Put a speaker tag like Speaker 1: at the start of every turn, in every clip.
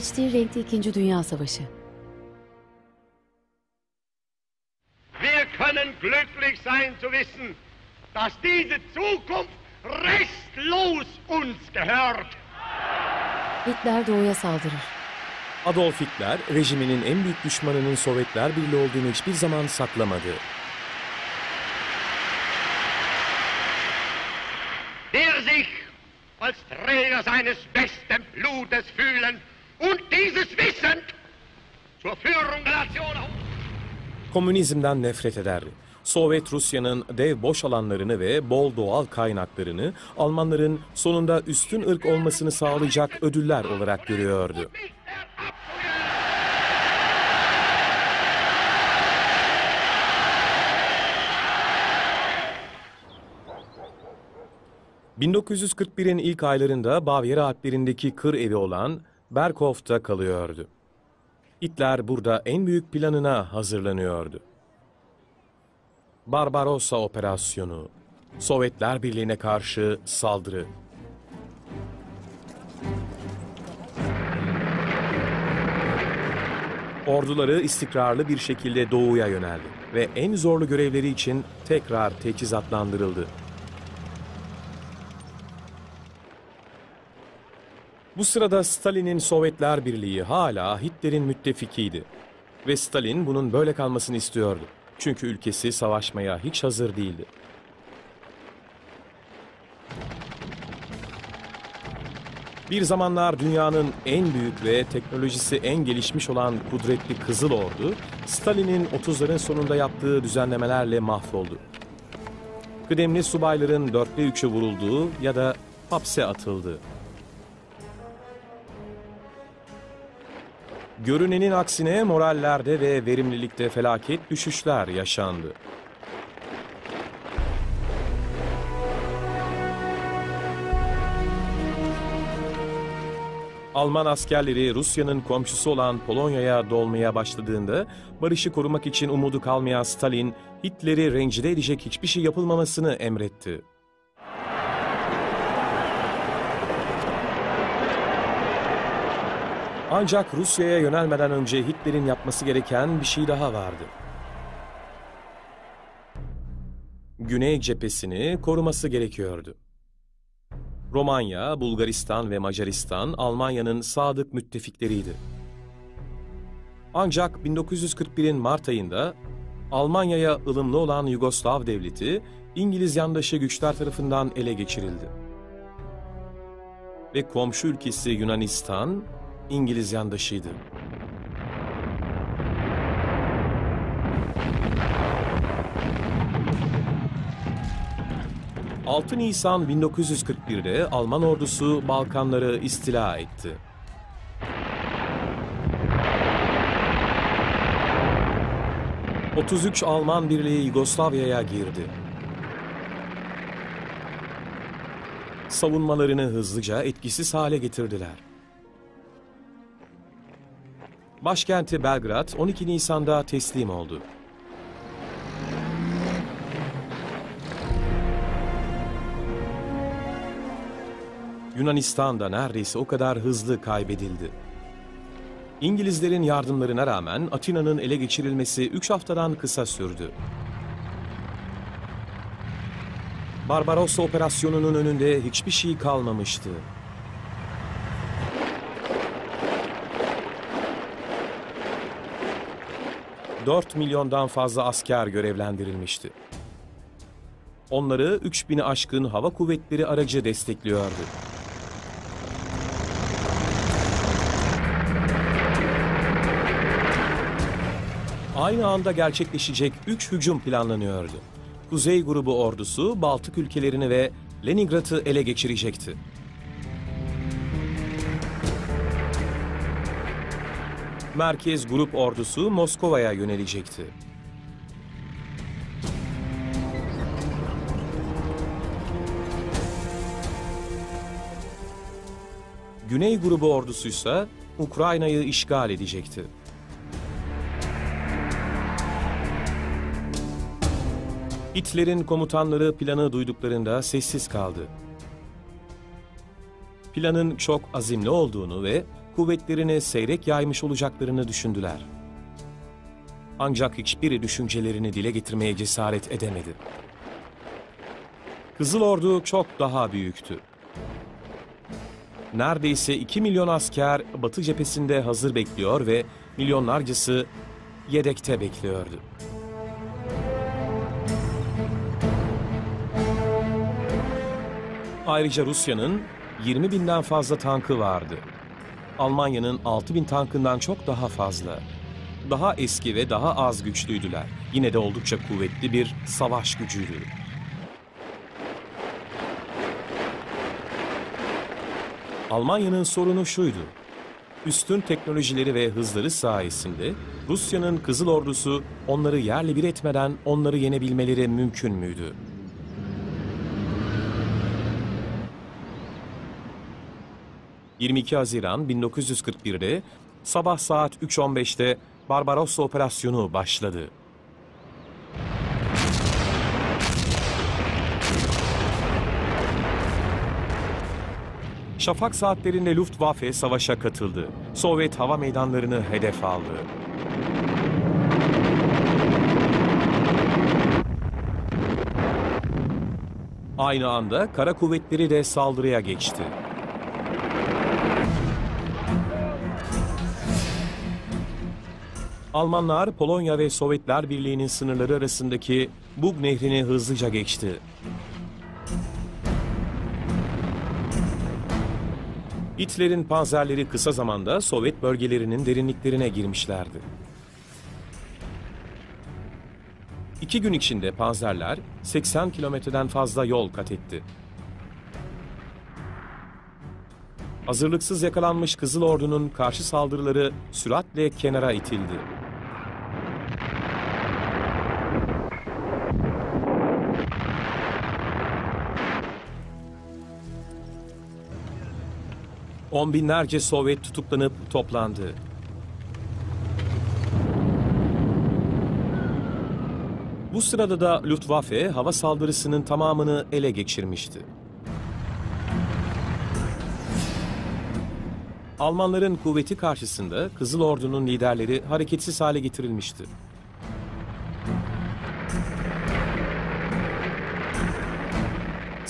Speaker 1: HD Renkli İkinci Dünya Savaşı.
Speaker 2: Wir können glücklich sein zu wissen, dass diese Zukunft restlos uns gehört.
Speaker 1: Hitler doğuya saldırır.
Speaker 3: Adolf Hitler, rejiminin en büyük düşmanının Sovyetler Birliği olduğunu hiçbir zaman saklamadı.
Speaker 2: Der sich als Träger seines besten Blutes fühlen und dieses Wissen zur Führung der Nation
Speaker 3: Komünizmden nefret eder. Sovyet Rusya'nın dev boş alanlarını ve bol doğal kaynaklarını Almanların sonunda üstün ırk olmasını sağlayacak ödüller olarak görüyordu.
Speaker 2: nicht mehr abzugeben.
Speaker 3: 1941'in ilk aylarında Bavyera Alplerindeki kır evi olan Berghof'ta kalıyordu. Hitler burada en büyük planına hazırlanıyordu. Barbarossa Operasyonu, Sovyetler Birliği'ne karşı saldırı. Orduları istikrarlı bir şekilde doğuya yöneldi ve en zorlu görevleri için tekrar teçhizatlandırıldı. Bu sırada Stalin'in Sovyetler Birliği hala Hitler'in müttefikiydi. Ve Stalin bunun böyle kalmasını istiyordu. Çünkü ülkesi savaşmaya hiç hazır değildi. Bir zamanlar dünyanın en büyük ve teknolojisi en gelişmiş olan kudretli Kızıl Ordu, Stalin'in 30'ların sonunda yaptığı düzenlemelerle mahvoldu. Kıdemli subayların dörtte üçü vurulduğu ya da hapse atıldı. Görünenin aksine morallerde ve verimlilikte felaket düşüşler yaşandı. Alman askerleri Rusya'nın komşusu olan Polonya'ya dolmaya başladığında barışı korumak için umudu kalmayan Stalin, Hitler'i rencide edecek hiçbir şey yapılmamasını emretti. Ancak Rusya'ya yönelmeden önce Hitler'in yapması gereken bir şey daha vardı. Güney cephesini koruması gerekiyordu. Romanya, Bulgaristan ve Macaristan Almanya'nın sadık müttefikleriydi. Ancak 1941'in Mart ayında Almanya'ya ılımlı olan Yugoslav devleti İngiliz yandaşı güçler tarafından ele geçirildi. Ve komşu ülkesi Yunanistan İngiliz yandaşıydı. ...6 Nisan 1941'de Alman ordusu Balkanları istila etti. ...33 Alman birliği Yugoslavya'ya girdi. Savunmalarını hızlıca etkisiz hale getirdiler. Başkenti Belgrad 12 Nisan'da teslim oldu. Yunanistan da neredeyse o kadar hızlı kaybedildi. İngilizlerin yardımlarına rağmen Atina'nın ele geçirilmesi 3 haftadan kısa sürdü. Barbarossa operasyonunun önünde hiçbir şey kalmamıştı. 4 milyondan fazla asker görevlendirilmişti. Onları 3000'i aşkın hava kuvvetleri aracı destekliyordu. Aynı anda gerçekleşecek 3 hücum planlanıyordu. Kuzey grubu ordusu Baltık ülkelerini ve Leningrad'ı ele geçirecekti. Merkez Grup ordusu Moskova'ya yönelecekti. Güney Grubu ordusu ise Ukrayna'yı işgal edecekti. Hitler'in komutanları planı duyduklarında sessiz kaldı. Planın çok azimli olduğunu ve kuvvetlerini seyrek yaymış olacaklarını düşündüler. Ancak hiçbiri düşüncelerini dile getirmeye cesaret edemedi. Kızıl Ordu çok daha büyüktü. Neredeyse 2 milyon asker Batı cephesinde hazır bekliyor ve milyonlarcası yedekte bekliyordu. Ayrıca Rusya'nın 20 binden fazla tankı vardı. Almanya'nın 6 bin tankından çok daha fazla. Daha eski ve daha az güçlüydüler. Yine de oldukça kuvvetli bir savaş gücüydü. Almanya'nın sorunu şuydu. Üstün teknolojileri ve hızları sayesinde Rusya'nın Kızıl Ordusu onları yerle bir etmeden onları yenebilmeleri mümkün müydü? ...22 Haziran 1941'de sabah saat 3.15'te Barbarossa operasyonu başladı. Şafak saatlerinde Luftwaffe savaşa katıldı. Sovyet hava meydanlarını hedef aldı. Aynı anda kara kuvvetleri de saldırıya geçti. Almanlar Polonya ve Sovyetler Birliği'nin sınırları arasındaki Bug Nehri'ni hızlıca geçti. Hitler'in panzerleri kısa zamanda Sovyet bölgelerinin derinliklerine girmişlerdi. İki gün içinde panzerler 80 kilometreden fazla yol kat etti. Hazırlıksız yakalanmış Kızıl Ordu'nun karşı saldırıları süratle kenara itildi. On binlerce Sovyet tutuklanıp toplandı. Bu sırada da Luftwaffe hava saldırısının tamamını ele geçirmişti. Almanların kuvveti karşısında Kızıl Ordu'nun liderleri hareketsiz hale getirilmişti.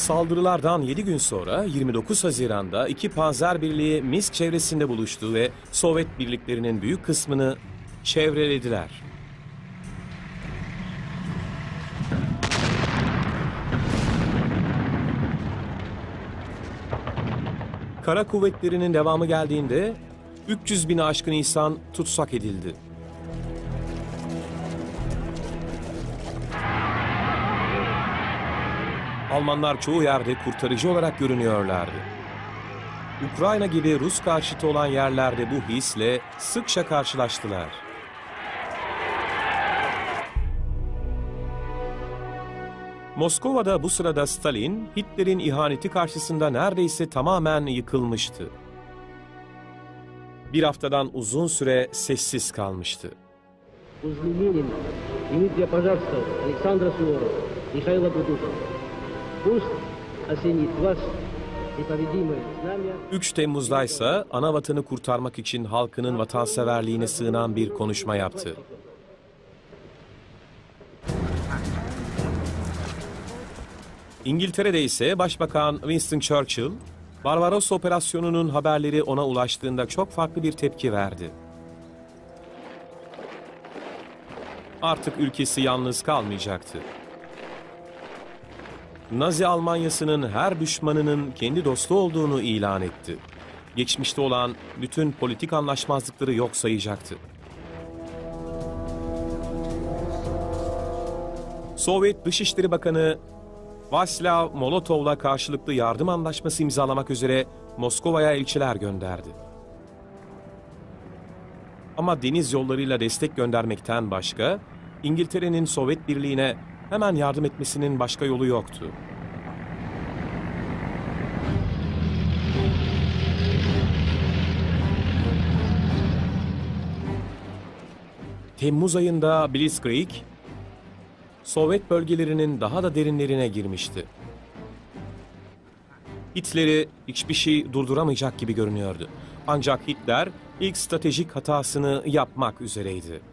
Speaker 3: Saldırılardan 7 gün sonra 29 Haziran'da iki panzer birliği Minsk çevresinde buluştu ve Sovyet birliklerinin büyük kısmını çevrelediler. Kara kuvvetlerinin devamı geldiğinde 300 bini aşkın insan tutsak edildi. Almanlar çoğu yerde kurtarıcı olarak görünüyorlardı. Ukrayna gibi Rus karşıtı olan yerlerde bu hisle sıkça karşılaştılar. Moskova'da bu sırada Stalin, Hitler'in ihaneti karşısında neredeyse tamamen yıkılmıştı. Bir haftadan uzun süre sessiz kalmıştı.
Speaker 4: Kuzlu Lenin, Dmitri Pajavsa, Suvorov, Mikhail Abudusov, Пусть осенит вас непобедимое знамя
Speaker 3: 3 Temmuz'da ise ana vatanı kurtarmak için halkının vatanseverliğine sığınan bir konuşma yaptı. İngiltere'de ise Başbakan Winston Churchill, Barbarossa operasyonunun haberleri ona ulaştığında çok farklı bir tepki verdi. Artık ülkesi yalnız kalmayacaktı. Nazi Almanyası'nın her düşmanının kendi dostu olduğunu ilan etti. Geçmişte olan bütün politik anlaşmazlıkları yok sayacaktı. Sovyet Dışişleri Bakanı Vaslav Molotov'la karşılıklı yardım anlaşması imzalamak üzere Moskova'ya elçiler gönderdi. Ama deniz yollarıyla destek göndermekten başka, İngiltere'nin Sovyet Birliği'ne hemen yardım etmesinin başka yolu yoktu. Temmuz ayında Blitzkrieg, Sovyet bölgelerinin daha da derinlerine girmişti. Hitler'i hiçbir şey durduramayacak gibi görünüyordu. Ancak Hitler ilk stratejik hatasını yapmak üzereydi.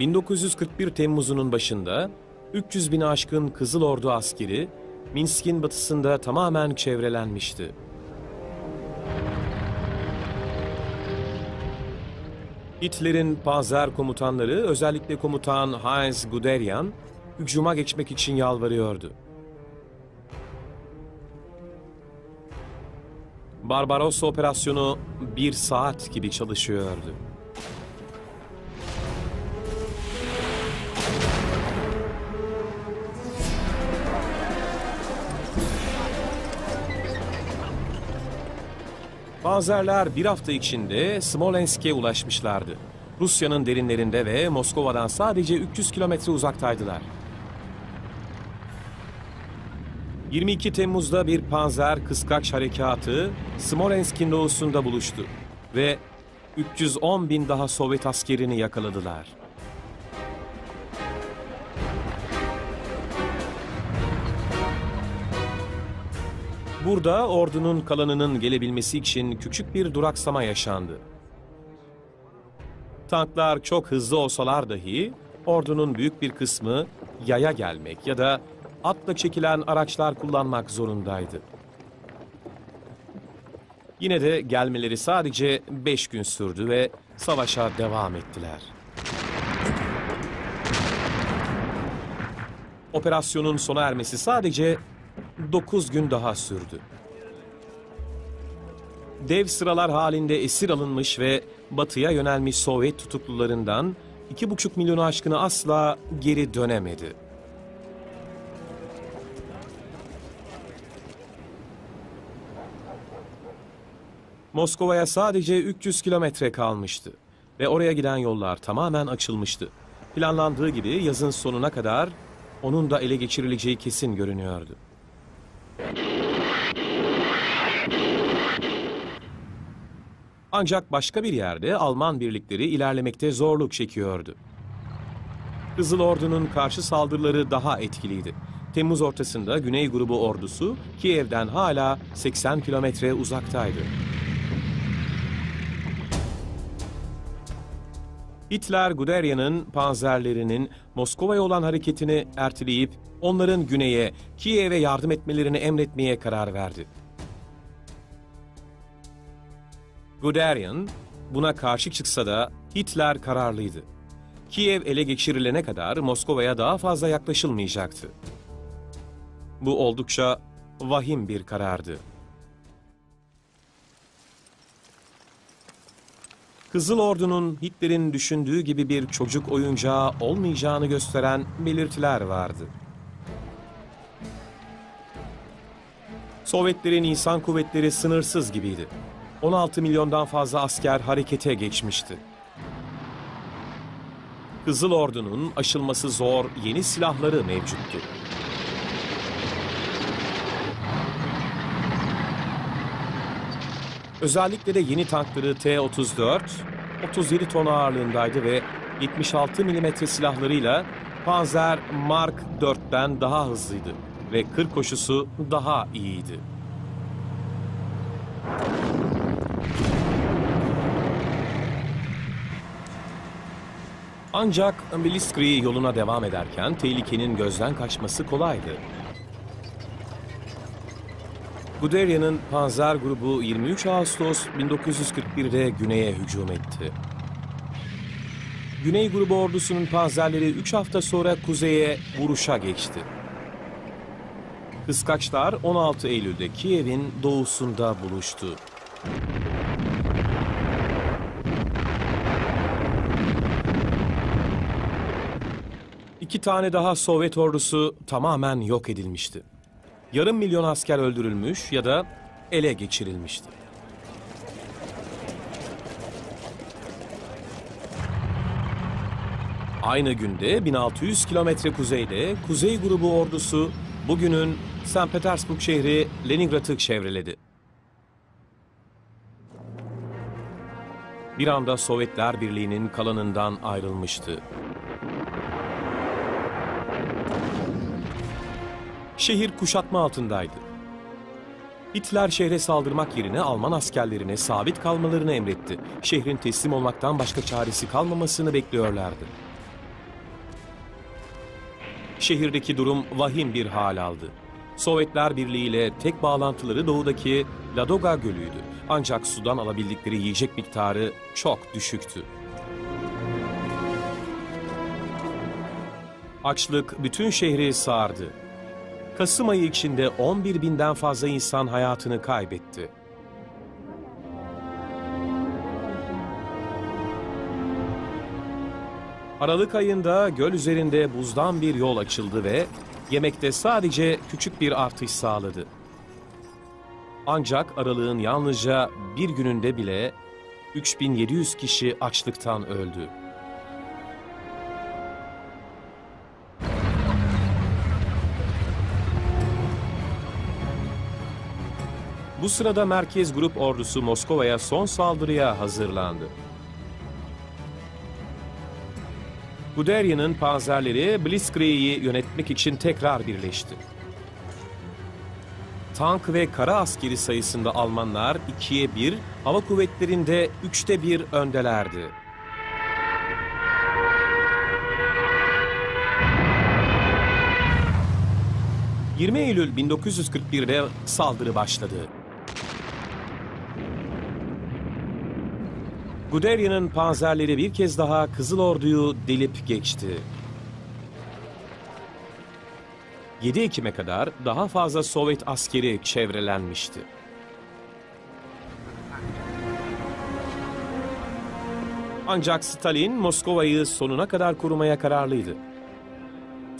Speaker 3: ...1941 Temmuz'unun başında 300 bin aşkın Kızıl Ordu askeri Minsk'in batısında tamamen çevrelenmişti. Hitler'in panzer komutanları özellikle komutan Heinz Guderian hücuma geçmek için yalvarıyordu. Barbarossa operasyonu bir saat gibi çalışıyordu. Panzerler bir hafta içinde Smolensk'e ulaşmışlardı. Rusya'nın derinlerinde ve Moskova'dan sadece 300 kilometre uzaktaydılar. 22 Temmuz'da bir panzer kıskaç harekatı Smolensk'in doğusunda buluştu ve 310 bin daha Sovyet askerini yakaladılar. Burada ordunun kalanının gelebilmesi için küçük bir duraksama yaşandı. Tanklar çok hızlı olsalar dahi ordunun büyük bir kısmı yaya gelmek ya da atla çekilen araçlar kullanmak zorundaydı. Yine de gelmeleri sadece 5 gün sürdü ve savaşa devam ettiler. Operasyonun sona ermesi sadece 9 gün daha sürdü. Dev sıralar halinde esir alınmış ve batıya yönelmiş Sovyet tutuklularından 2,5 milyonu aşkını asla geri dönemedi. Moskova'ya sadece 300 kilometre kalmıştı ve oraya giden yollar tamamen açılmıştı. Planlandığı gibi yazın sonuna kadar onun da ele geçirileceği kesin görünüyordu. Ancak başka bir yerde Alman birlikleri ilerlemekte zorluk çekiyordu. Kızıl Ordu'nun karşı saldırıları daha etkiliydi. Temmuz ortasında Güney Grubu ordusu Kiev'den hala 80 kilometre uzaktaydı. Hitler, Guderian'ın panzerlerinin Moskova'ya olan hareketini erteleyip onların güneye, Kiev'e yardım etmelerini emretmeye karar verdi. Guderian buna karşı çıksa da Hitler kararlıydı. Kiev ele geçirilene kadar Moskova'ya daha fazla yaklaşılmayacaktı. Bu oldukça vahim bir karardı. Kızıl Ordu'nun Hitler'in düşündüğü gibi bir çocuk oyuncağı olmayacağını gösteren belirtiler vardı. Sovyetlerin insan kuvvetleri sınırsız gibiydi. 16 milyondan fazla asker harekete geçmişti. Kızıl Ordu'nun aşılması zor yeni silahları mevcuttu. Özellikle de yeni tankları T-34, 37 ton ağırlığındaydı ve 76 milimetre silahlarıyla Panzer Mark 4'ten daha hızlıydı ve kır koşusu daha iyiydi. Ancak Blitzkrieg yoluna devam ederken tehlikenin gözden kaçması kolaydı. Guderian'ın Panzer grubu 23 Ağustos 1941'de güneye hücum etti. Güney grubu ordusunun panzerleri 3 hafta sonra kuzeye vuruşa geçti. Kıskaçlar 16 Eylül'de Kiev'in doğusunda buluştu. İki tane daha Sovyet ordusu tamamen yok edilmişti. Yarım milyon asker öldürülmüş ya da ele geçirilmişti. Aynı günde 1600 kilometre kuzeyde Kuzey Grubu ordusu bugünün St. Petersburg şehri Leningrad'ı çevreledi. bir anda Sovyetler Birliği'nin kalanından ayrılmıştı. Şehir kuşatma altındaydı. Hitler şehre saldırmak yerine Alman askerlerine sabit kalmalarını emretti. Şehrin teslim olmaktan başka çaresi kalmamasını bekliyorlardı. Şehirdeki durum vahim bir hal aldı. Sovyetler Birliği ile tek bağlantıları doğudaki Ladoga Gölü'ydü. Ancak sudan alabildikleri yiyecek miktarı çok düşüktü. Açlık bütün şehri sardı. Kasım ayı içinde 11 binden fazla insan hayatını kaybetti. Aralık ayında göl üzerinde buzdan bir yol açıldı ve yemekte sadece küçük bir artış sağladı. Ancak aralığın yalnızca bir gününde bile 3700 kişi açlıktan öldü. Bu sırada Merkez Grup ordusu Moskova'ya son saldırıya hazırlandı. Guderian'ın panzerleri Blitzkrieg'i yönetmek için tekrar birleşti. Tank ve kara askeri sayısında Almanlar ikiye bir, hava kuvvetlerinde üçte bir öndelerdi. ...20 Eylül 1941'de saldırı başladı. Guderian'ın panzerleri bir kez daha Kızıl Ordu'yu delip geçti. 7 Ekim'e kadar daha fazla Sovyet askeri çevrelenmişti. Ancak Stalin Moskova'yı sonuna kadar korumaya kararlıydı.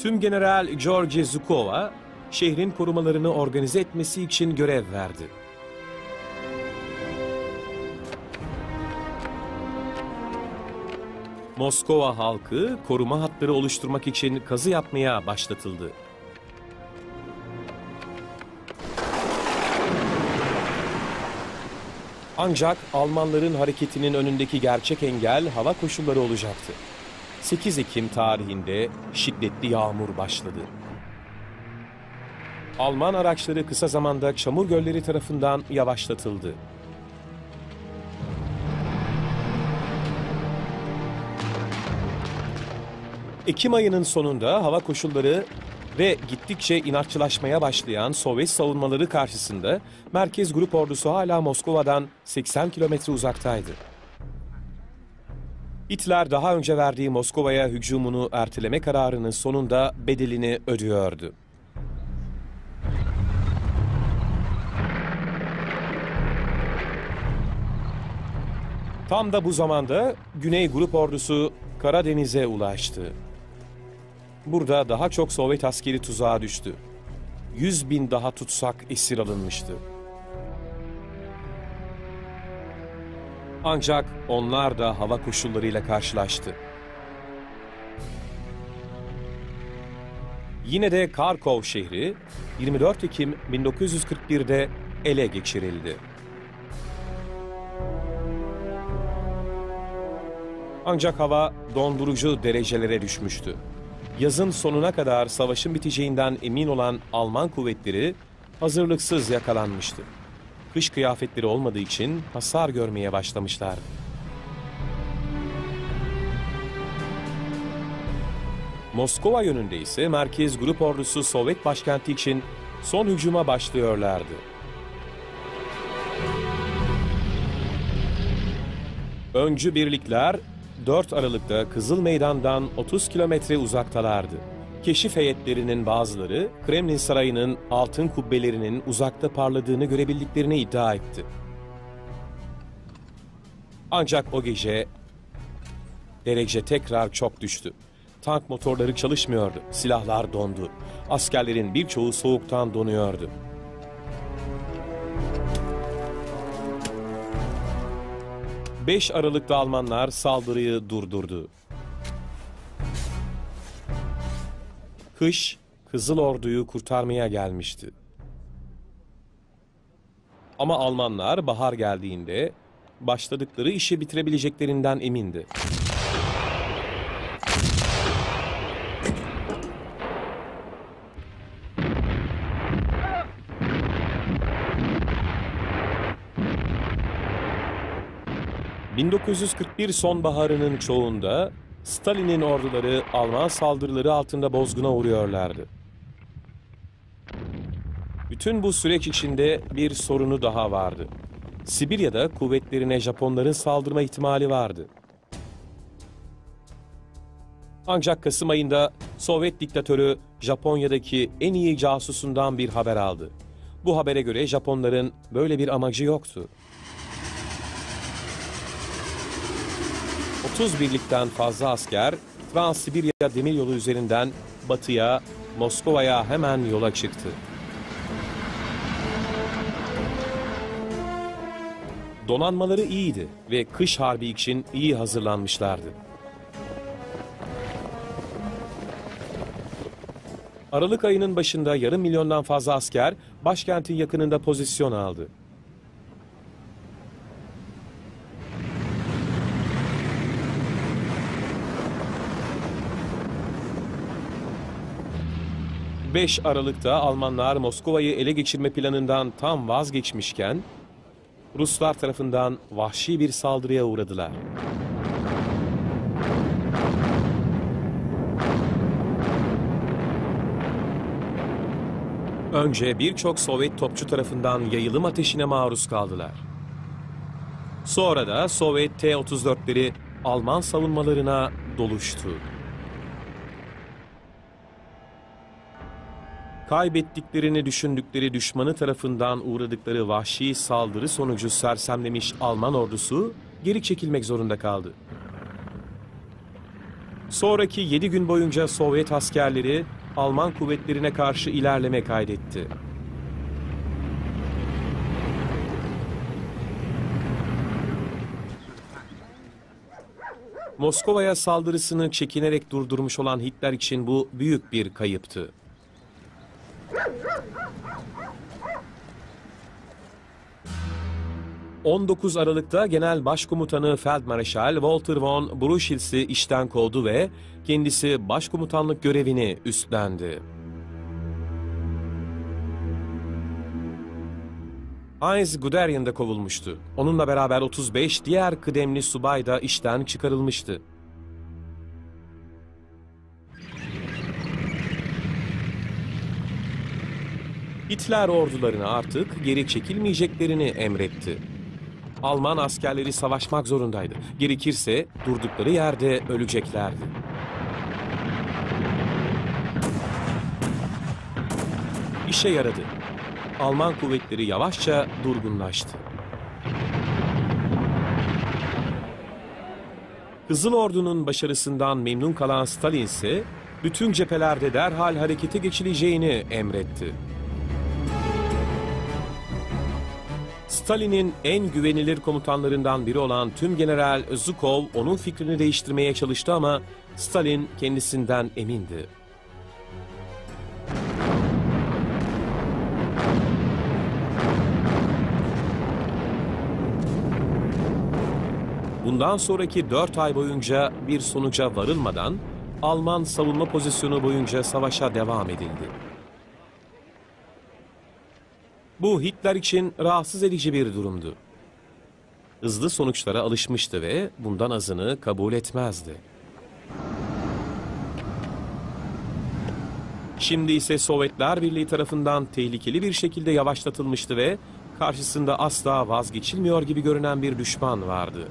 Speaker 3: Tüm General George Zhukova şehrin korumalarını organize etmesi için görev verdi. Moskova halkı koruma hatları oluşturmak için kazı yapmaya başlatıldı. Ancak Almanların hareketinin önündeki gerçek engel hava koşulları olacaktı. 8 Ekim tarihinde şiddetli yağmur başladı. Alman araçları kısa zamanda çamur gölleri tarafından yavaşlatıldı. Ekim ayının sonunda hava koşulları ve gittikçe inatçılaşmaya başlayan Sovyet savunmaları karşısında Merkez Grup Ordusu hala Moskova'dan 80 kilometre uzaktaydı. Hitler daha önce verdiği Moskova'ya hücumunu erteleme kararının sonunda bedelini ödüyordu. Tam da bu zamanda Güney Grup Ordusu Karadeniz'e ulaştı. Burada daha çok Sovyet askeri tuzağa düştü. 100 bin daha tutsak esir alınmıştı. Ancak onlar da hava koşullarıyla karşılaştı. Yine de Karkov şehri 24 Ekim 1941'de ele geçirildi. Ancak hava dondurucu derecelere düşmüştü. Yazın sonuna kadar savaşın biteceğinden emin olan Alman kuvvetleri hazırlıksız yakalanmıştı. Kış kıyafetleri olmadığı için hasar görmeye başlamışlardı. Moskova yönünde ise Merkez Grup Ordusu Sovyet başkenti için son hücuma başlıyorlardı. Öncü birlikler 4 Aralık'ta Kızıl Meydan'dan 30 kilometre uzaktalardı. Keşif heyetlerinin bazıları Kremlin Sarayı'nın altın kubbelerinin uzakta parladığını görebildiklerini iddia etti. Ancak o gece derece tekrar çok düştü. Tank motorları çalışmıyordu, silahlar dondu. Askerlerin birçoğu soğuktan donuyordu. 5 Aralık'ta Almanlar saldırıyı durdurdu. Kış Kızıl Ordu'yu kurtarmaya gelmişti. Ama Almanlar bahar geldiğinde başladıkları işi bitirebileceklerinden emindi. ...1941 sonbaharının çoğunda... ...Stalin'in orduları Alman saldırıları altında bozguna uğruyorlardı. Bütün bu süreç içinde bir sorunu daha vardı. Sibirya'da kuvvetlerine Japonların saldırma ihtimali vardı. Ancak Kasım ayında Sovyet diktatörü Japonya'daki en iyi casusundan bir haber aldı. Bu habere göre Japonların böyle bir amacı yoktu. 30 birlikten fazla asker Trans-Sibirya demiryolu üzerinden batıya, Moskova'ya hemen yola çıktı. Donanmaları iyiydi ve kış harbi için iyi hazırlanmışlardı. Aralık ayının başında yarım milyondan fazla asker başkentin yakınında pozisyon aldı. ...5 Aralık'ta Almanlar Moskova'yı ele geçirme planından tam vazgeçmişken... Ruslar tarafından vahşi bir saldırıya uğradılar. Önce birçok Sovyet topçu tarafından yayılım ateşine maruz kaldılar. Sonra da Sovyet T-34'leri Alman savunmalarına doluştu. Kaybettiklerini düşündükleri düşmanı tarafından uğradıkları vahşi saldırı sonucu sersemlemiş Alman ordusu geri çekilmek zorunda kaldı. Sonraki 7 gün boyunca Sovyet askerleri Alman kuvvetlerine karşı ilerleme kaydetti. Moskova'ya saldırısını çekinerek durdurmuş olan Hitler için bu büyük bir kayıptı. 19 Aralık'ta Genel Başkomutanı Feldmarşal Walter von Bruchils'i işten kovdu ve kendisi başkomutanlık görevini üstlendi. Heinz Guderian da kovulmuştu. Onunla beraber 35 diğer kıdemli subay da işten çıkarılmıştı. Hitler ordularına artık geri çekilmeyeceklerini emretti. Alman askerleri savaşmak zorundaydı. Gerekirse durdukları yerde öleceklerdi. İşe yaradı. Alman kuvvetleri yavaşça durgunlaştı. Kızıl Ordu'nun başarısından memnun kalan Stalin ise bütün cephelerde derhal harekete geçileceğini emretti. Stalin'in en güvenilir komutanlarından biri olan Tüm General Zhukov onun fikrini değiştirmeye çalıştı ama Stalin kendisinden emindi. Bundan sonraki dört ay boyunca bir sonuca varılmadan Alman savunma pozisyonu boyunca savaşa devam edildi. Bu Hitler için rahatsız edici bir durumdu. Hızlı sonuçlara alışmıştı ve bundan azını kabul etmezdi. Şimdi ise Sovyetler Birliği tarafından tehlikeli bir şekilde yavaşlatılmıştı ve karşısında asla vazgeçilmiyor gibi görünen bir düşman vardı.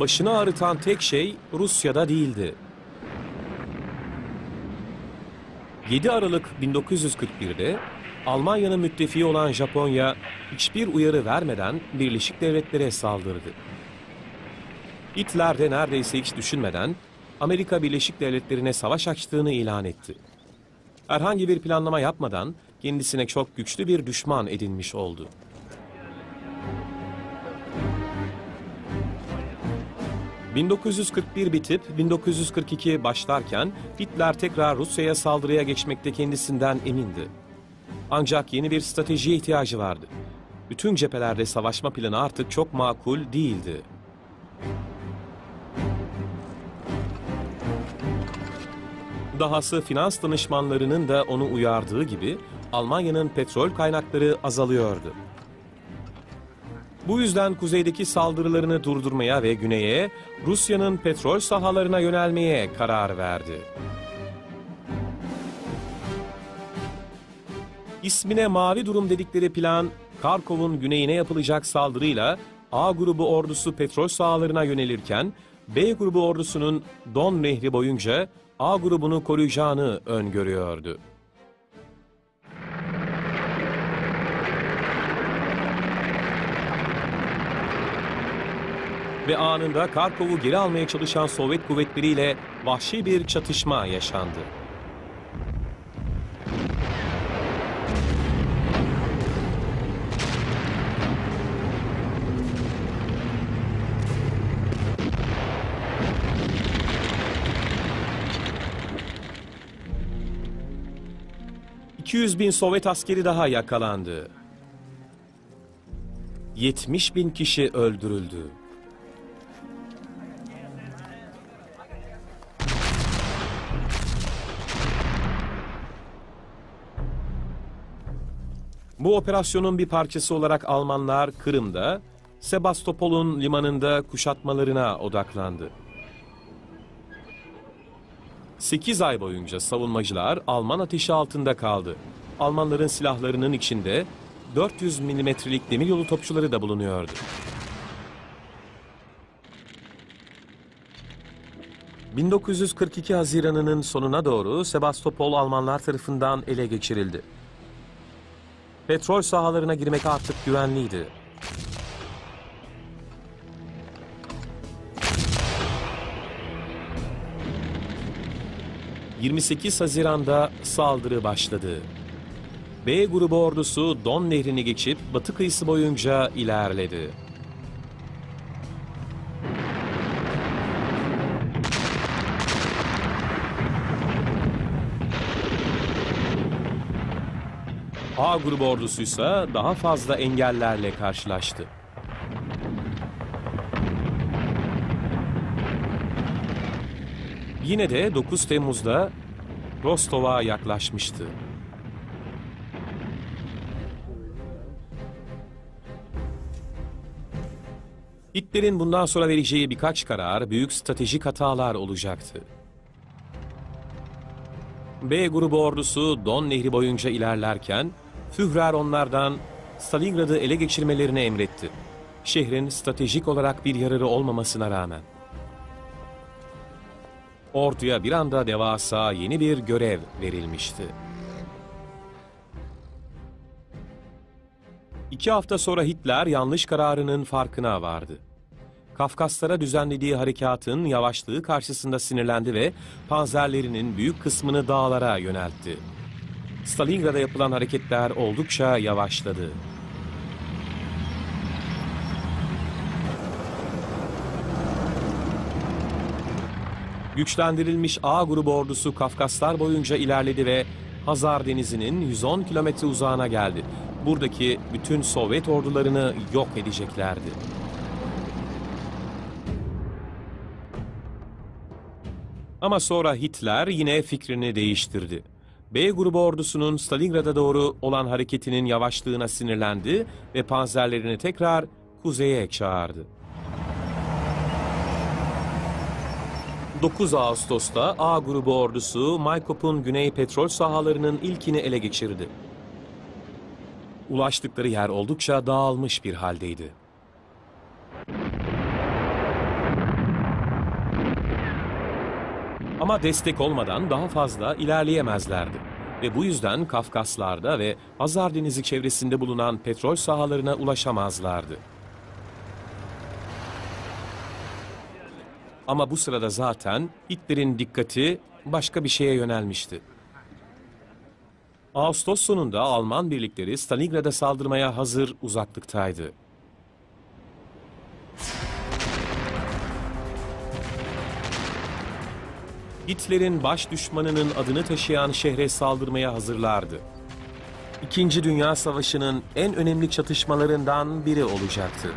Speaker 3: Başını ağrıtan tek şey Rusya'da değildi. 7 Aralık 1941'de Almanya'nın müttefiği olan Japonya hiçbir uyarı vermeden Birleşik Devletlere saldırdı. Hitler de neredeyse hiç düşünmeden Amerika Birleşik Devletleri'ne savaş açtığını ilan etti. Herhangi bir planlama yapmadan kendisine çok güçlü bir düşman edinmiş oldu. 1941 bitip 1942 başlarken Hitler tekrar Rusya'ya saldırıya geçmekte kendisinden emindi. Ancak yeni bir stratejiye ihtiyacı vardı. Bütün cephelerde savaşma planı artık çok makul değildi. Dahası finans danışmanlarının da onu uyardığı gibi Almanya'nın petrol kaynakları azalıyordu. Bu yüzden kuzeydeki saldırılarını durdurmaya ve güneye Rusya'nın petrol sahalarına yönelmeye karar verdi. İsmine mavi durum dedikleri plan, Karkov'un güneyine yapılacak saldırıyla A grubu ordusu petrol sahalarına yönelirken, B grubu ordusunun Don Nehri boyunca A grubunu koruyacağını öngörüyordu. Ve anında Karkov'u geri almaya çalışan Sovyet kuvvetleriyle vahşi bir çatışma yaşandı. ...200 bin Sovyet askeri daha yakalandı. 70 bin kişi öldürüldü. Bu operasyonun bir parçası olarak Almanlar Kırım'da, Sebastopol'un limanında kuşatmalarına odaklandı. 8 ay boyunca savunmacılar Alman ateşi altında kaldı. Almanların silahlarının içinde 400 milimetrelik demiryolu topçuları da bulunuyordu. ...1942 Haziran'ının sonuna doğru Sebastopol Almanlar tarafından ele geçirildi. Petrol sahalarına girmek artık güvenliydi. ...28 Haziran'da saldırı başladı. B grubu ordusu Don Nehri'ni geçip batı kıyısı boyunca ilerledi. Grubu ordusuysa daha fazla engellerle karşılaştı. Yine de 9 Temmuz'da Rostov'a yaklaşmıştı. Hitler'in bundan sonra vereceği birkaç karar büyük stratejik hatalar olacaktı. B grubu ordusu Don Nehri boyunca ilerlerken Führer onlardan Stalingrad'ı ele geçirmelerini emretti. Şehrin stratejik olarak bir yararı olmamasına rağmen. Orduya bir anda devasa yeni bir görev verilmişti. İki hafta sonra Hitler yanlış kararının farkına vardı. Kafkaslara düzenlediği harekatın yavaşlığı karşısında sinirlendi ve panzerlerinin büyük kısmını dağlara yöneltti. Stalingrad'a yapılan hareketler oldukça yavaşladı. Güçlendirilmiş A grubu ordusu Kafkaslar boyunca ilerledi ve Hazar Denizi'nin 110 kilometre uzağına geldi. Buradaki bütün Sovyet ordularını yok edeceklerdi. Ama sonra Hitler yine fikrini değiştirdi. B grubu ordusunun Stalingrad'a doğru olan hareketinin yavaşlığına sinirlendi ve panzerlerini tekrar kuzeye çağırdı. 9 Ağustos'ta A grubu ordusu Maykop'un güney petrol sahalarının ilkini ele geçirdi. Ulaştıkları yer oldukça dağılmış bir haldeydi. Ama destek olmadan daha fazla ilerleyemezlerdi. Ve bu yüzden Kafkaslar'da ve Hazar Denizi çevresinde bulunan petrol sahalarına ulaşamazlardı. Ama bu sırada zaten Hitler'in dikkati başka bir şeye yönelmişti. Ağustos sonunda Alman birlikleri Stalingrad'a saldırmaya hazır uzaklıktaydı. Hitler'in baş düşmanının adını taşıyan şehre saldırmaya hazırlardı. İkinci Dünya Savaşı'nın en önemli çatışmalarından biri olacaktı.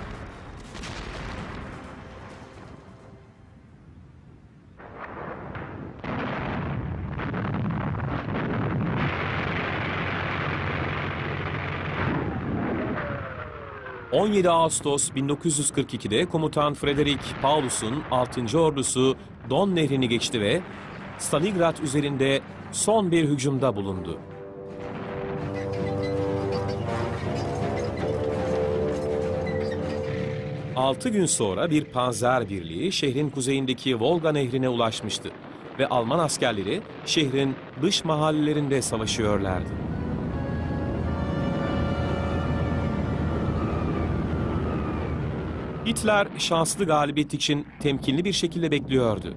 Speaker 3: ...17 Ağustos 1942'de komutan Frederick Paulus'un 6. ordusu Don Nehri'ni geçti ve... ...Stalingrad üzerinde son bir hücumda bulundu. Altı gün sonra bir panzer birliği şehrin kuzeyindeki Volga nehrine ulaşmıştı ve Alman askerleri şehrin dış mahallelerinde savaşıyorlardı. Hitler şanslı galibiyet için temkinli bir şekilde bekliyordu.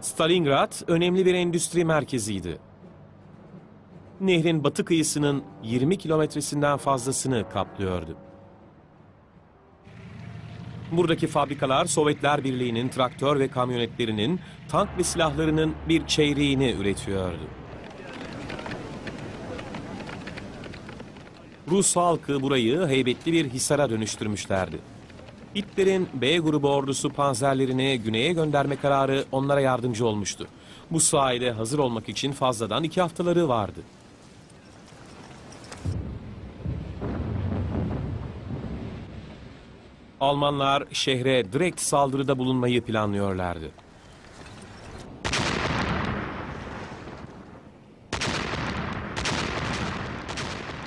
Speaker 3: Stalingrad önemli bir endüstri merkeziydi. Nehrin batı kıyısının 20 kilometresinden fazlasını kaplıyordu. Buradaki fabrikalar Sovyetler Birliği'nin traktör ve kamyonetlerinin, tank ve silahlarının bir çeyreğini üretiyordu. Rus halkı burayı heybetli bir hisara dönüştürmüşlerdi. Hitler'in B grubu ordusu panzerlerini güneye gönderme kararı onlara yardımcı olmuştu. Bu sayede hazır olmak için fazladan iki haftaları vardı. Almanlar şehre direkt saldırıda bulunmayı planlıyorlardı.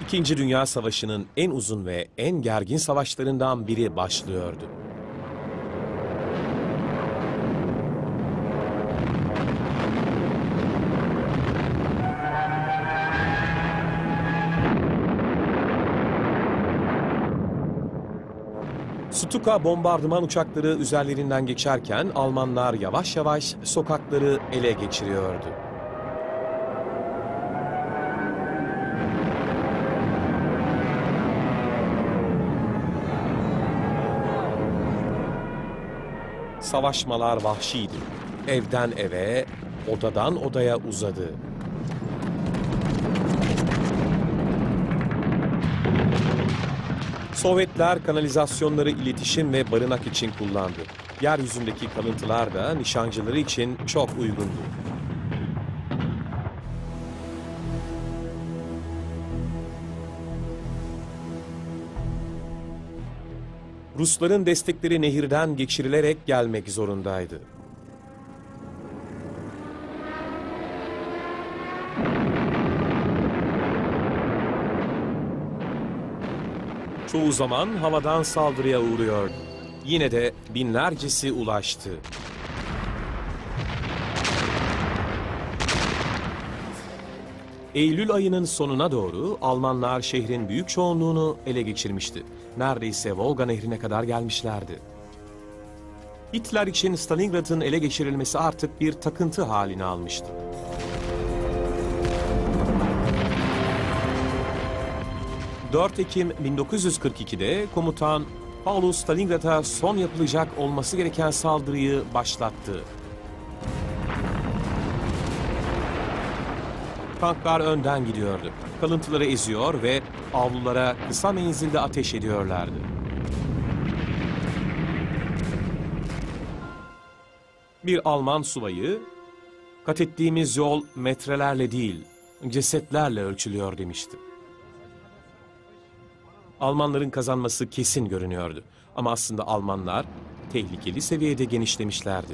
Speaker 3: İkinci Dünya Savaşı'nın en uzun ve en gergin savaşlarından biri başlıyordu. Stuka bombardıman uçakları üzerlerinden geçerken Almanlar yavaş yavaş sokakları ele geçiriyordu. Savaşmalar vahşiydi. Evden eve, odadan odaya uzadı. Sovyetler kanalizasyonları iletişim ve barınak için kullandı. Yeryüzündeki kalıntılar da nişancıları için çok uygundu. Rusların destekleri nehirden geçirilerek gelmek zorundaydı. Çoğu zaman havadan saldırıya uğruyordu. Yine de binlercesi ulaştı. Eylül ayının sonuna doğru Almanlar şehrin büyük çoğunluğunu ele geçirmişti. Neredeyse Volga nehrine kadar gelmişlerdi. Hitler için Stalingrad'ın ele geçirilmesi artık bir takıntı halini almıştı. 4 Ekim 1942'de komutan Paulus Stalingrad'a son yapılacak olması gereken saldırıyı başlattı. Tanklar önden gidiyordu. Kalıntıları eziyor ve avlulara kısa menzilde ateş ediyorlardı. Bir Alman subayı, kat ettiğimiz yol metrelerle değil, cesetlerle ölçülüyor demişti. Almanların kazanması kesin görünüyordu. Ama aslında Almanlar tehlikeli seviyede genişlemişlerdi.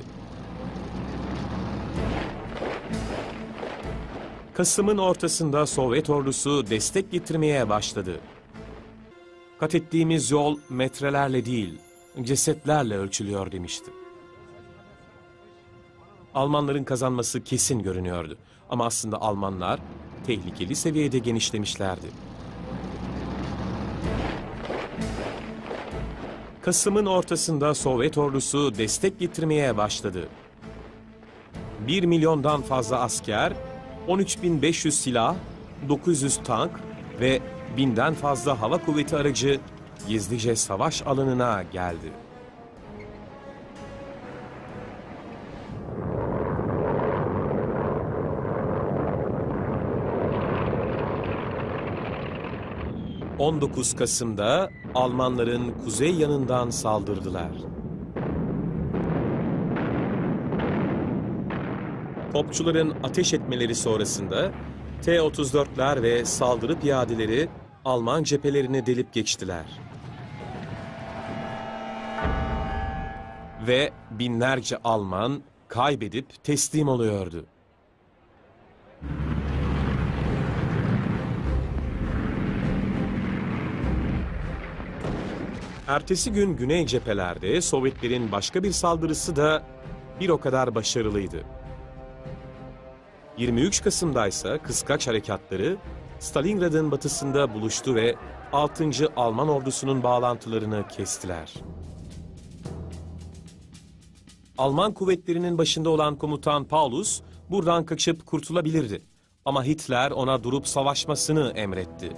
Speaker 3: Kasım'ın ortasında Sovyet ordusu destek getirmeye başladı. Kat ettiğimiz yol metrelerle değil, cesetlerle ölçülüyor demişti. Almanların kazanması kesin görünüyordu. Ama aslında Almanlar tehlikeli seviyede genişlemişlerdi. Kasım'ın ortasında Sovyet ordusu destek getirmeye başladı. 1 milyondan fazla asker, 13.500 silah, 900 tank ve binden fazla hava kuvveti aracı gizlice savaş alanına geldi. ...19 Kasım'da Almanların kuzey yanından saldırdılar. Topçuların ateş etmeleri sonrasında T-34'ler ve saldırı piyadeleri Alman cephelerini delip geçtiler. Ve binlerce Alman kaybedip teslim oluyordu. Ertesi gün Güney cephelerde Sovyetlerin başka bir saldırısı da bir o kadar başarılıydı. 23 Kasım'da ise kıskaç harekatları Stalingrad'ın batısında buluştu ve 6. Alman ordusunun bağlantılarını kestiler. Alman kuvvetlerinin başında olan komutan Paulus buradan kaçıp kurtulabilirdi. Ama Hitler ona durup savaşmasını emretti.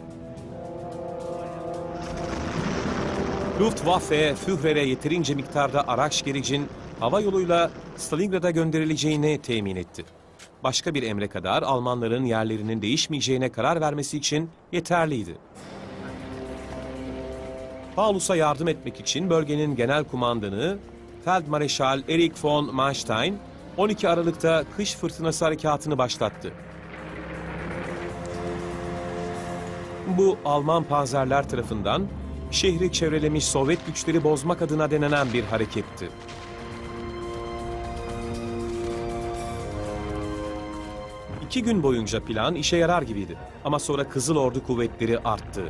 Speaker 3: Luftwaffe, Führer'e yeterince miktarda araç gericin hava yoluyla Stalingrad'a gönderileceğini temin etti. Başka bir emre kadar Almanların yerlerinin değişmeyeceğine karar vermesi için yeterliydi. Paulus'a yardım etmek için bölgenin genel kumandanı Feldmareşal Erich von Manstein 12 Aralık'ta kış fırtınası harekatını başlattı. Bu Alman panzerler tarafından şehri çevrelemiş Sovyet güçleri bozmak adına denenen bir hareketti. İki gün boyunca plan işe yarar gibiydi. Ama sonra Kızıl Ordu kuvvetleri arttı.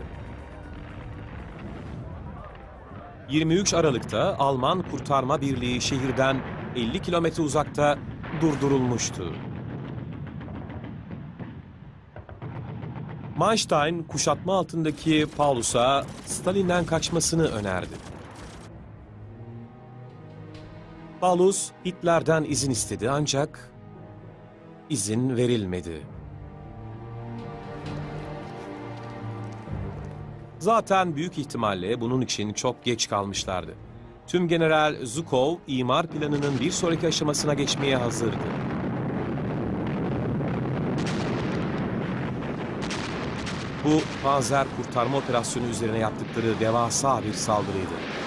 Speaker 3: 23 Aralık'ta Alman Kurtarma Birliği şehirden 50 kilometre uzakta durdurulmuştu. Manstein kuşatma altındaki Paulus'a Stalin'den kaçmasını önerdi. Paulus Hitler'den izin istedi ancak izin verilmedi. Zaten büyük ihtimalle bunun için çok geç kalmışlardı. Tüm General Zukov imar planının bir sonraki aşamasına geçmeye hazırdı. Bu Panzer kurtarma operasyonu üzerine yaptıkları devasa bir saldırıydı.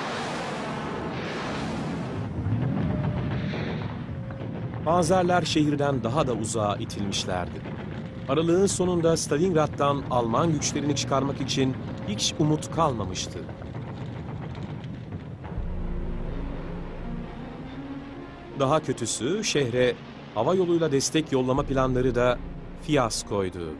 Speaker 3: Panzerler şehirden daha da uzağa itilmişlerdi. Aralığın sonunda Stalingrad'dan Alman güçlerini çıkarmak için hiç umut kalmamıştı. Daha kötüsü şehre hava yoluyla destek yollama planları da fiyaskoydu.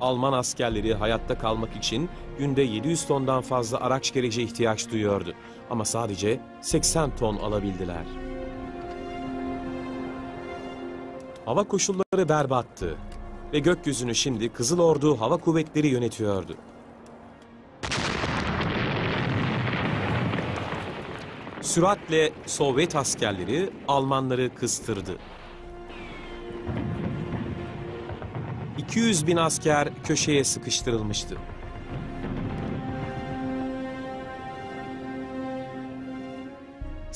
Speaker 3: Alman askerleri hayatta kalmak için günde 700 tondan fazla araç gerece ihtiyaç duyuyordu. Ama sadece 80 ton alabildiler. Hava koşulları berbattı ve gökyüzünü şimdi Kızıl Ordu Hava Kuvvetleri yönetiyordu. Süratle Sovyet askerleri Almanları kıstırdı. 200 bin asker köşeye sıkıştırılmıştı.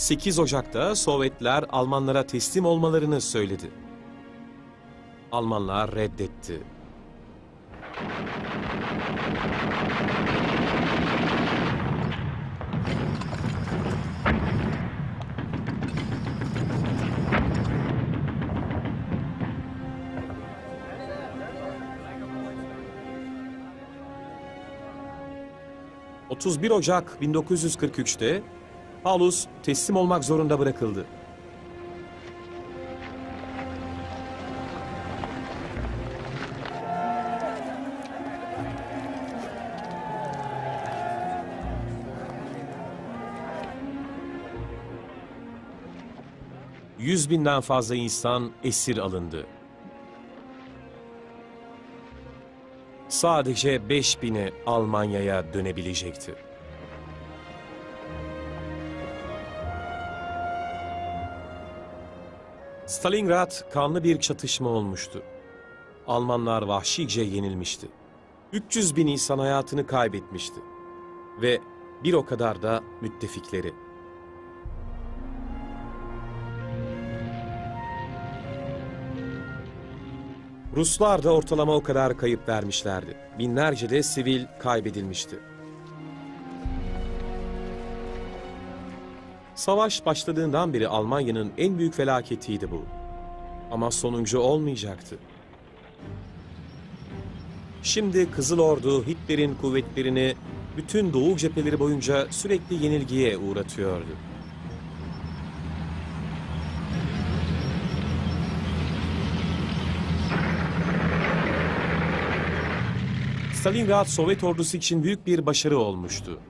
Speaker 3: ...8 Ocak'ta Sovyetler Almanlara teslim olmalarını söyledi. Almanlar reddetti. ...31 Ocak 1943'te... ...Paulus teslim olmak zorunda bırakıldı. Yüz binden fazla insan esir alındı. Sadece beş bini Almanya'ya dönebilecekti. Stalingrad kanlı bir çatışma olmuştu. Almanlar vahşice yenilmişti. 300 bin insan hayatını kaybetmişti. Ve bir o kadar da müttefikleri. Ruslar da ortalama o kadar kayıp vermişlerdi. Binlerce de sivil kaybedilmişti. Savaş başladığından beri Almanya'nın en büyük felaketiydi bu. Ama sonuncu olmayacaktı. Şimdi Kızıl Ordu Hitler'in kuvvetlerini bütün Doğu cepheleri boyunca sürekli yenilgiye uğratıyordu. Stalingrad Sovyet ordusu için büyük bir başarı olmuştu.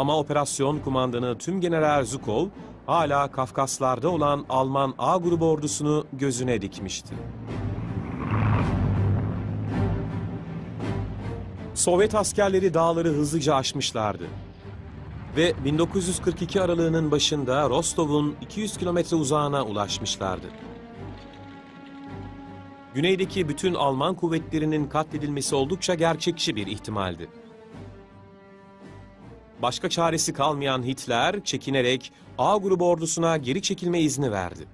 Speaker 3: Ama operasyon kumandanı Tüm General Zhukov hala Kafkaslar'da olan Alman A grubu ordusunu gözüne dikmişti. Sovyet askerleri dağları hızlıca aşmışlardı. Ve 1942 aralığının başında Rostov'un 200 kilometre uzağına ulaşmışlardı. Güneydeki bütün Alman kuvvetlerinin katledilmesi oldukça gerçekçi bir ihtimaldi. Başka çaresi kalmayan Hitler çekinerek A grubu ordusuna geri çekilme izni verdi.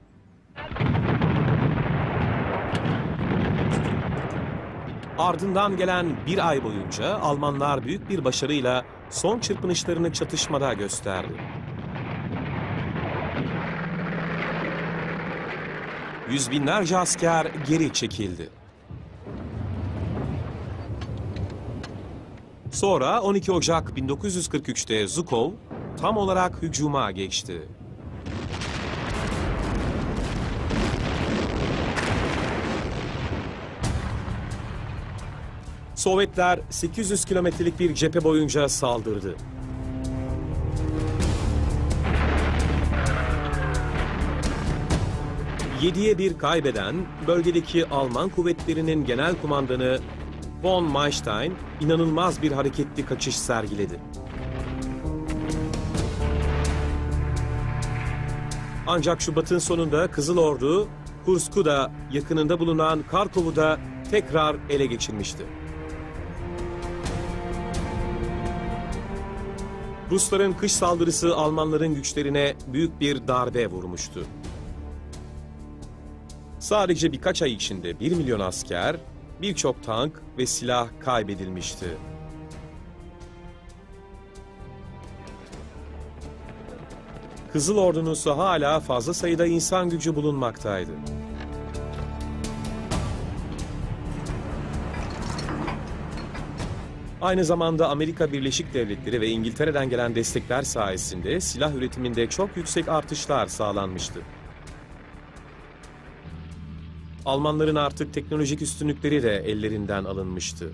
Speaker 3: Ardından gelen bir ay boyunca Almanlar büyük bir başarıyla son çırpınışlarını çatışmada gösterdi. Yüz binlerce asker geri çekildi. Sonra 12 Ocak 1943'te Zhukov tam olarak hücuma geçti. Sovyetler 800 kilometrelik bir cephe boyunca saldırdı. Yediye bir kaybeden bölgedeki Alman kuvvetlerinin genel kumandanı von Manstein inanılmaz bir hareketli kaçış sergiledi. Ancak Şubat'ın sonunda Kızıl Ordu, Kursk'u da yakınında bulunan Karkov'u da tekrar ele geçirmişti. Rusların kış saldırısı Almanların güçlerine büyük bir darbe vurmuştu. Sadece birkaç ay içinde 1 milyon asker, birçok tank ve silah kaybedilmişti. Kızıl Ordu'nun hala fazla sayıda insan gücü bulunmaktaydı. Aynı zamanda Amerika Birleşik Devletleri ve İngiltere'den gelen destekler sayesinde silah üretiminde çok yüksek artışlar sağlanmıştı. Almanların artık teknolojik üstünlükleri de ellerinden alınmıştı.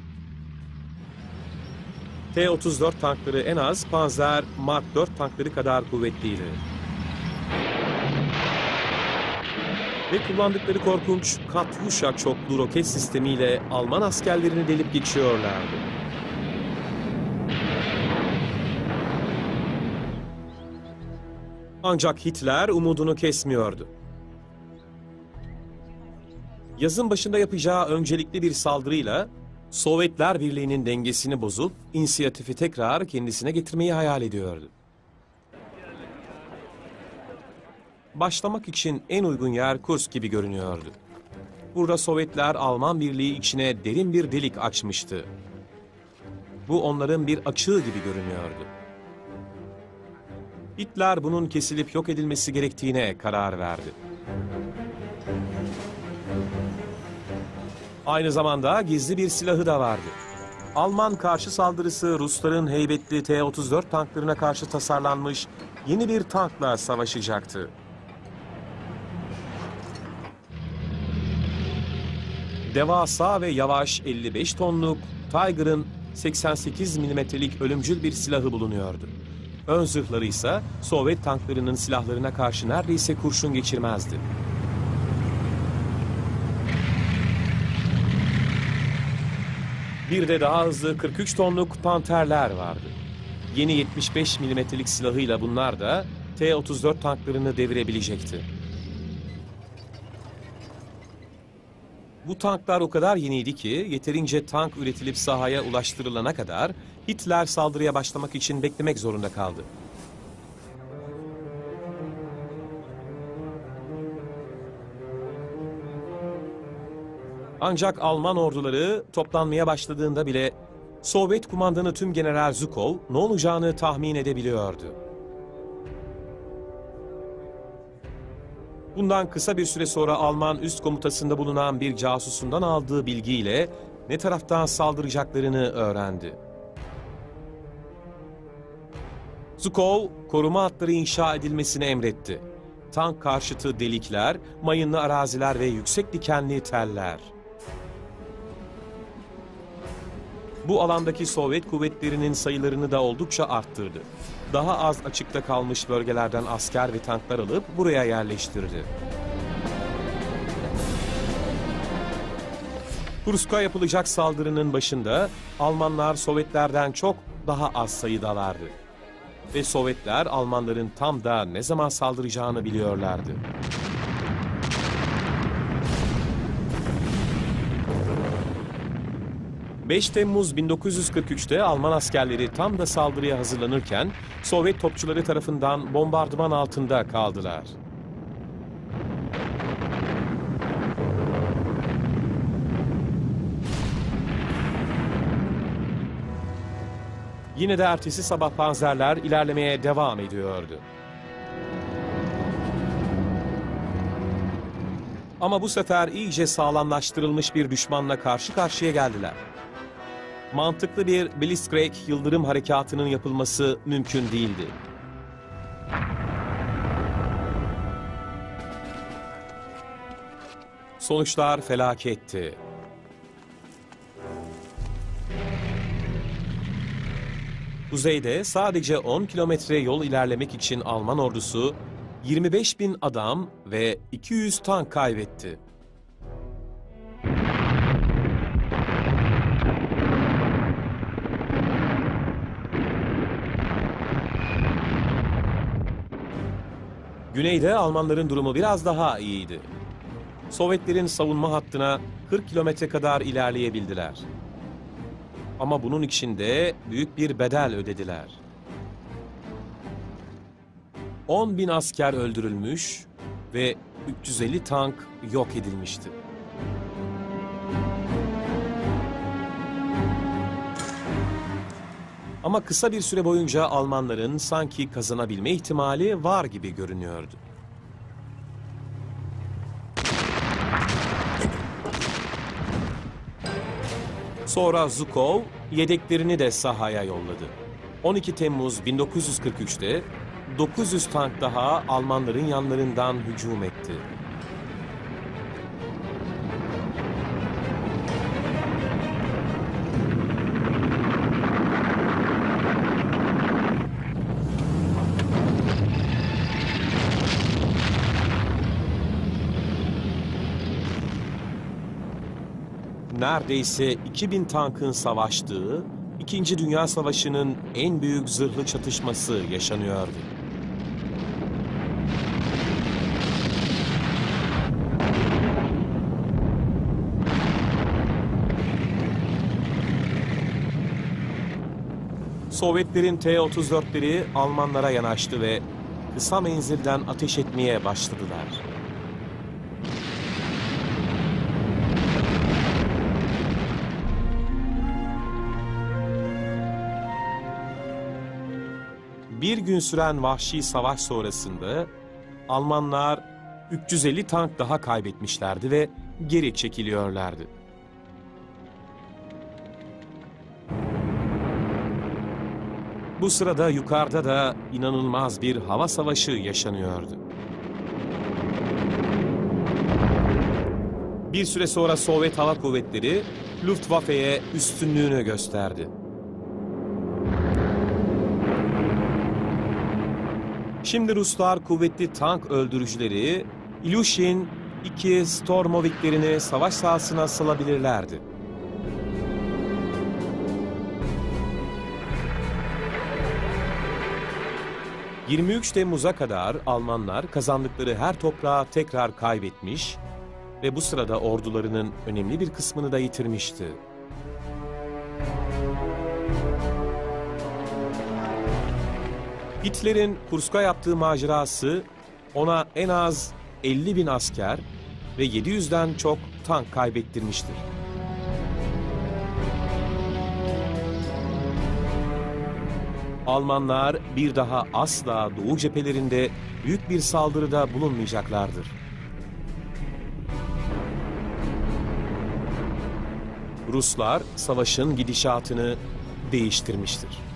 Speaker 3: T-34 tankları en az Panzer Mark 4 tankları kadar kuvvetliydi. Ve kullandıkları korkunç Katyusha çoklu roket sistemiyle Alman askerlerini delip geçiyorlardı. Ancak Hitler umudunu kesmiyordu. Yazın başında yapacağı öncelikli bir saldırıyla Sovyetler Birliği'nin dengesini bozup inisiyatifi tekrar kendisine getirmeyi hayal ediyordu. Başlamak için en uygun yer Kursk gibi görünüyordu. Burada Sovyetler Alman Birliği içine derin bir delik açmıştı. Bu onların bir açığı gibi görünüyordu. Hitler bunun kesilip yok edilmesi gerektiğine karar verdi. Aynı zamanda gizli bir silahı da vardı. Alman karşı saldırısı Rusların heybetli T-34 tanklarına karşı tasarlanmış yeni bir tankla savaşacaktı. Devasa ve yavaş 55 tonluk Tiger'ın 88 milimetrelik ölümcül bir silahı bulunuyordu. Ön zırhları ise Sovyet tanklarının silahlarına karşı neredeyse kurşun geçirmezdi. Bir de daha hızlı 43 tonluk panterler vardı. Yeni 75 milimetrelik silahıyla bunlar da T-34 tanklarını devirebilecekti. Bu tanklar o kadar yeniydi ki yeterince tank üretilip sahaya ulaştırılana kadar Hitler saldırıya başlamak için beklemek zorunda kaldı. Ancak Alman orduları toplanmaya başladığında bile Sovyet kumandanı tüm General Zhukov ne olacağını tahmin edebiliyordu. Bundan kısa bir süre sonra Alman üst komutasında bulunan bir casusundan aldığı bilgiyle ne taraftan saldıracaklarını öğrendi. Zhukov, koruma hatları inşa edilmesini emretti. Tank karşıtı delikler, mayınlı araziler ve yüksek dikenli teller. Bu alandaki Sovyet kuvvetlerinin sayılarını da oldukça arttırdı. Daha az açıkta kalmış bölgelerden asker ve tanklar alıp buraya yerleştirdi. Kursk'a yapılacak saldırının başında Almanlar Sovyetlerden çok daha az sayıdalardı. Ve Sovyetler Almanların tam da ne zaman saldıracağını biliyorlardı. 5 Temmuz 1943'te Alman askerleri tam da saldırıya hazırlanırken Sovyet topçuları tarafından bombardıman altında kaldılar. Yine de ertesi sabah panzerler ilerlemeye devam ediyordu. Ama bu sefer iyice sağlamlaştırılmış bir düşmanla karşı karşıya geldiler. Mantıklı bir Blitzkrieg yıldırım harekatının yapılması mümkün değildi. Sonuçlar felaketti. Kuzeyde sadece 10 kilometre yol ilerlemek için Alman ordusu 25 bin adam ve 200 tank kaybetti. Güneyde Almanların durumu biraz daha iyiydi. Sovyetlerin savunma hattına 40 kilometre kadar ilerleyebildiler. Ama bunun için de büyük bir bedel ödediler. 10 bin asker öldürülmüş ve 350 tank yok edilmişti. Ama kısa bir süre boyunca Almanların sanki kazanabilme ihtimali var gibi görünüyordu. Sonra Zhukov yedeklerini de sahaya yolladı. 12 Temmuz 1943'te 900 tank daha Almanların yanlarından hücum etti. Neredeyse 2000 tankın savaştığı, İkinci Dünya Savaşı'nın en büyük zırhlı çatışması yaşanıyordu. Sovyetlerin T-34'leri Almanlara yanaştı ve kısa menzilden ateş etmeye başladılar. Bir gün süren vahşi savaş sonrasında Almanlar 350 tank daha kaybetmişlerdi ve geri çekiliyorlardı. Bu sırada yukarıda da inanılmaz bir hava savaşı yaşanıyordu. Bir süre sonra Sovyet Hava Kuvvetleri Luftwaffe'ye üstünlüğünü gösterdi. Şimdi Ruslar kuvvetli tank öldürücüleri Ilyushin iki Stormoviklerini savaş sahasına salabilirlerdi. ...23 Temmuz'a kadar Almanlar kazandıkları her toprağı tekrar kaybetmiş... ...ve bu sırada ordularının önemli bir kısmını da yitirmişti. Hitler'in Kursk'a yaptığı macerası ona en az 50 bin asker ve 700'den çok tank kaybettirmiştir. Almanlar bir daha asla Doğu cephelerinde büyük bir saldırıda bulunmayacaklardır. Ruslar savaşın gidişatını değiştirmiştir.